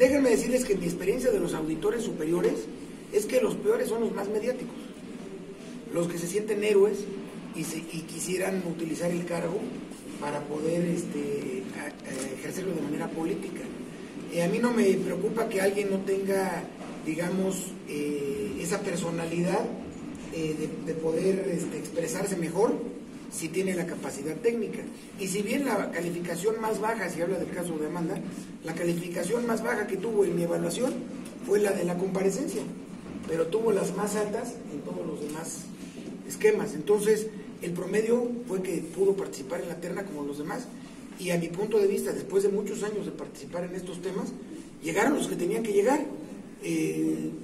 déjenme decirles que mi experiencia de los auditores superiores es que los peores son los más mediáticos, los que se sienten héroes y, se, y quisieran utilizar el cargo para poder este, ejercerlo de manera política. A mí no me preocupa que alguien no tenga, digamos, eh, esa personalidad eh, de, de, poder este, expresarse mejor si tiene la capacidad técnica. Y si bien la calificación más baja, si habla del caso de Amanda, la calificación más baja que tuvo en mi evaluación fue la de la comparecencia, pero tuvo las más altas en todos los demás esquemas. Entonces, el promedio fue que pudo participar en la terna como los demás. Y a mi punto de vista, después de muchos años de participar en estos temas, llegaron los que tenían que llegar. Eh,